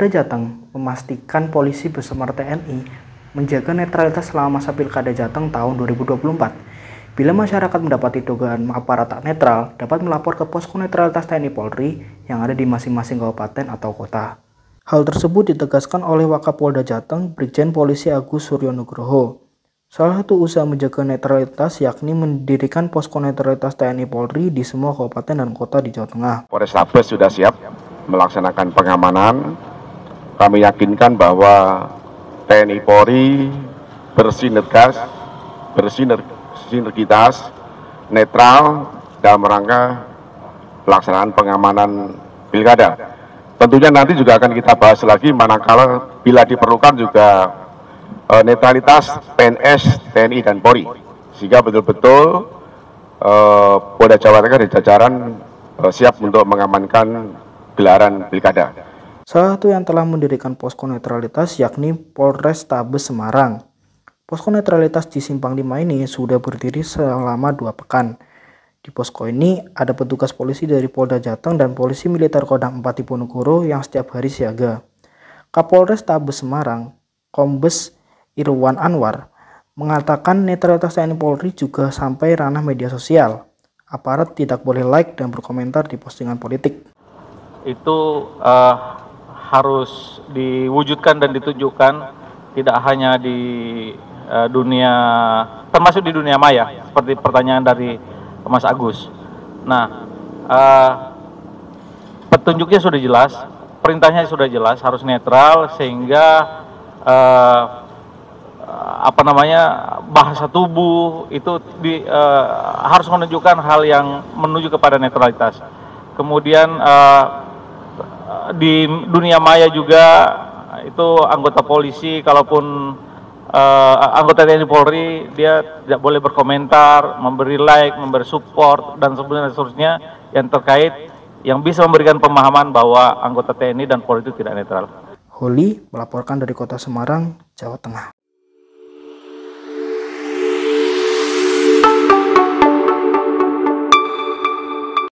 Polda Jateng memastikan polisi bersama TNI menjaga netralitas selama masa Pilkada Jateng tahun 2024. Bila masyarakat mendapati dugaan aparat tak netral, dapat melapor ke posko netralitas TNI Polri yang ada di masing-masing kabupaten atau kota. Hal tersebut ditegaskan oleh Wakapolda Jateng, Brigjen Polisi Agus Suryo Nugroho. Salah satu usaha menjaga netralitas yakni mendirikan posko netralitas TNI Polri di semua kabupaten dan kota di Jawa Tengah. Polres Tabes sudah siap melaksanakan pengamanan kami yakinkan bahwa TNI Polri bersinergas, bersinergitas, netral dalam rangka pelaksanaan pengamanan pilkada. Tentunya nanti juga akan kita bahas lagi manakala bila diperlukan juga e, netralitas PNS, TNI dan Polri sehingga betul-betul e, Polda Jawa Tengah di jajaran e, siap untuk mengamankan gelaran pilkada. Salah satu yang telah mendirikan posko netralitas yakni Polres Tabes Semarang. Posko netralitas di Simpang 5 ini sudah berdiri selama dua pekan. Di posko ini ada petugas polisi dari Polda Jateng dan polisi militer Kodam 4 Diponegoro yang setiap hari siaga. Kapolres Tabes Semarang, Kombes Irwan Anwar, mengatakan netralitas TNI Polri juga sampai ranah media sosial. Aparat tidak boleh like dan berkomentar di postingan politik. Itu uh, harus diwujudkan dan ditunjukkan tidak hanya di uh, dunia termasuk di dunia maya seperti pertanyaan dari Mas Agus. Nah, uh, petunjuknya sudah jelas, perintahnya sudah jelas harus netral sehingga uh, apa namanya bahasa tubuh itu di, uh, harus menunjukkan hal yang menuju kepada netralitas. Kemudian uh, di dunia maya juga itu anggota polisi kalaupun uh, anggota TNI Polri dia tidak boleh berkomentar, memberi like, memberi support dan seterusnya yang terkait yang bisa memberikan pemahaman bahwa anggota TNI dan Polri itu tidak netral. Holi melaporkan dari Kota Semarang, Jawa Tengah.